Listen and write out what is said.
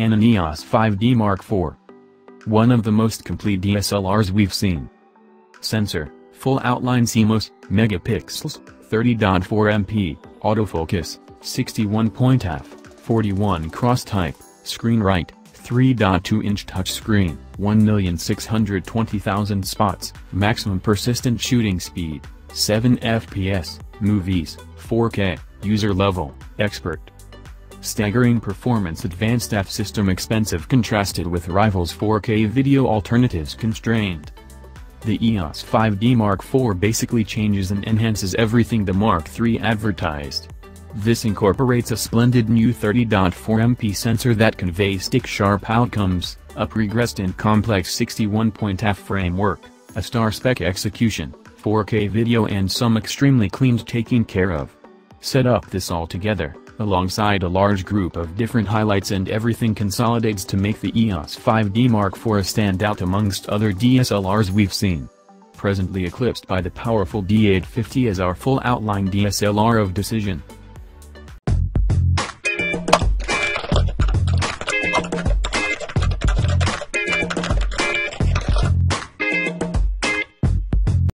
Canon EOS 5D Mark IV. One of the most complete DSLRs we've seen. Sensor, full outline CMOS, megapixels, 30.4 MP, autofocus, 61 AF, 41 cross type, screen right, 3.2-inch touchscreen, 1,620,000 spots, maximum persistent shooting speed, 7 FPS, movies, 4K, user level, expert. Staggering performance advanced AF system expensive contrasted with rivals 4K video alternatives constrained. The EOS 5D Mark IV basically changes and enhances everything the Mark III advertised. This incorporates a splendid new 30.4MP sensor that conveys stick-sharp outcomes, a regressed and complex 61-point-AF framework, a star-spec execution, 4K video and some extremely cleaned taking care of. Set up this all together, alongside a large group of different highlights and everything consolidates to make the EOS 5D Mark IV stand out amongst other DSLRs we've seen. Presently eclipsed by the powerful D850 as our full outline DSLR of decision.